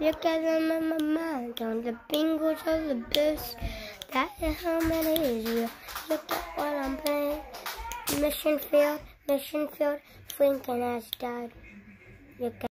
Look at them in my mind. On the Bengals are the best. That is how many is you. Look at what I'm playing. Mission field, mission field. Lincoln has died. Look at